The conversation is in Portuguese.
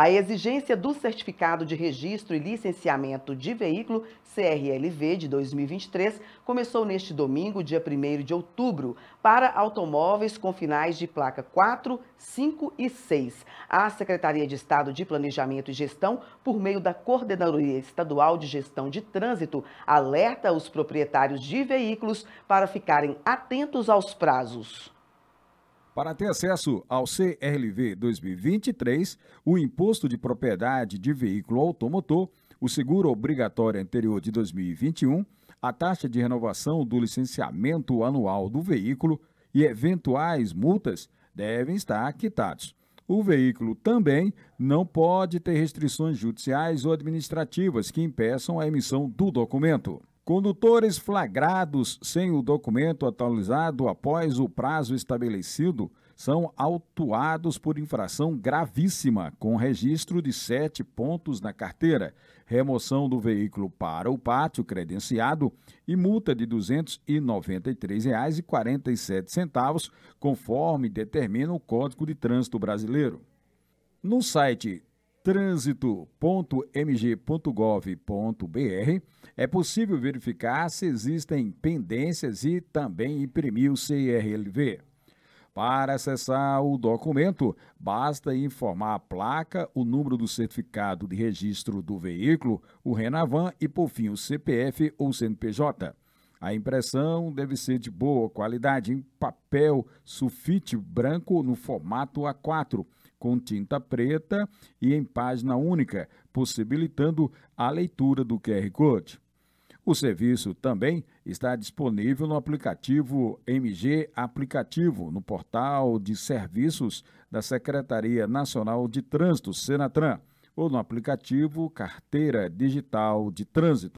A exigência do Certificado de Registro e Licenciamento de Veículo, CRLV, de 2023, começou neste domingo, dia 1 de outubro, para automóveis com finais de placa 4, 5 e 6. A Secretaria de Estado de Planejamento e Gestão, por meio da Coordenadoria Estadual de Gestão de Trânsito, alerta os proprietários de veículos para ficarem atentos aos prazos. Para ter acesso ao CRLV 2023, o Imposto de Propriedade de Veículo Automotor, o seguro obrigatório anterior de 2021, a taxa de renovação do licenciamento anual do veículo e eventuais multas devem estar quitados. O veículo também não pode ter restrições judiciais ou administrativas que impeçam a emissão do documento. Condutores flagrados sem o documento atualizado após o prazo estabelecido são autuados por infração gravíssima, com registro de sete pontos na carteira, remoção do veículo para o pátio credenciado e multa de R$ 293,47, conforme determina o Código de Trânsito Brasileiro. No site trânsito.mg.gov.br, é possível verificar se existem pendências e também imprimir o CRLV. Para acessar o documento, basta informar a placa, o número do certificado de registro do veículo, o Renavan e, por fim, o CPF ou CNPJ. A impressão deve ser de boa qualidade em papel sulfite branco no formato A4 com tinta preta e em página única, possibilitando a leitura do QR Code. O serviço também está disponível no aplicativo MG Aplicativo, no portal de serviços da Secretaria Nacional de Trânsito, Senatran, ou no aplicativo Carteira Digital de Trânsito.